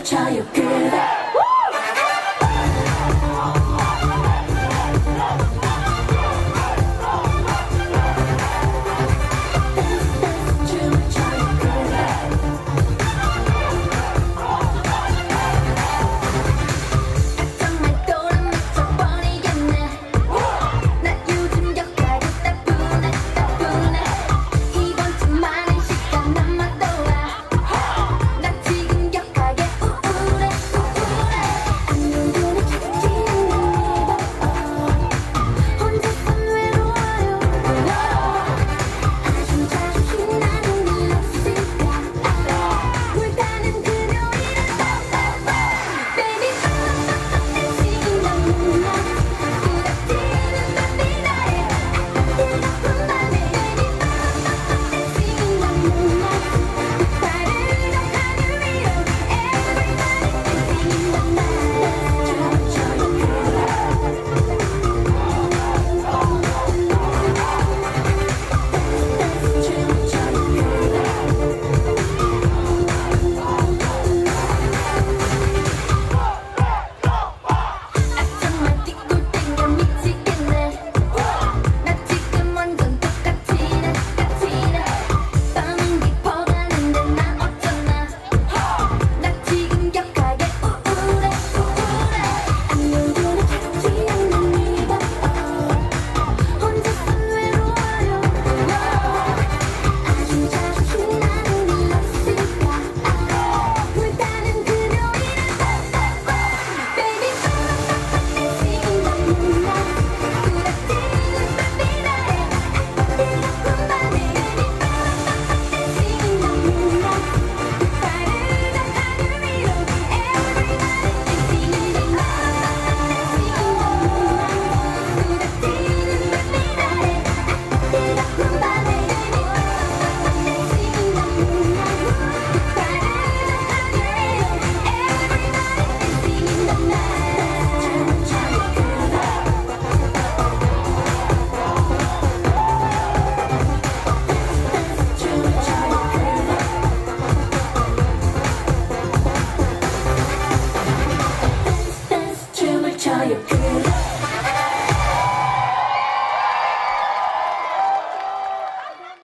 펼쳐 you